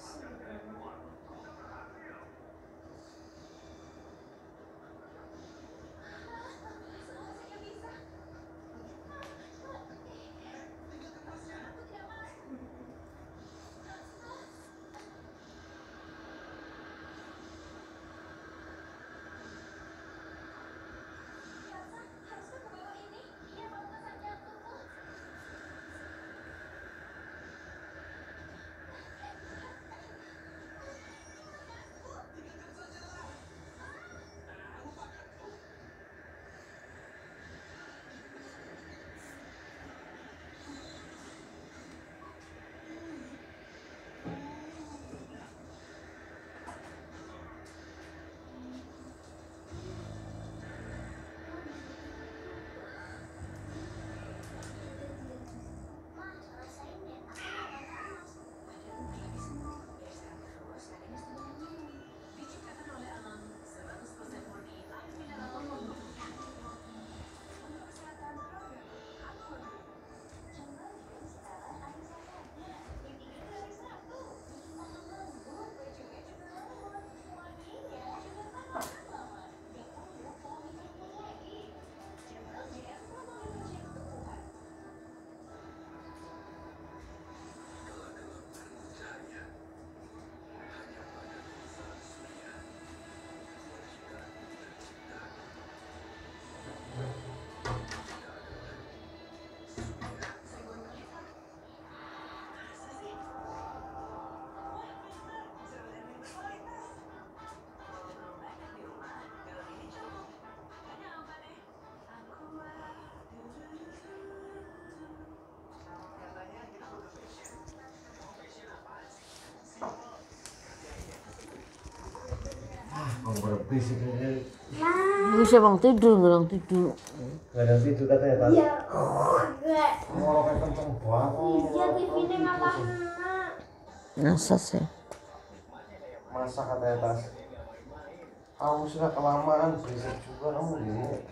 Dios. Ini siapa bang tidur? Nggak tidur. Nggak tidur katanya pak. Iya. Kalau kayak kenceng banget sih? Masa katanya Pak? kamu sudah kelamaan berisik juga kamu ini.